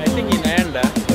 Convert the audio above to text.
I think in end,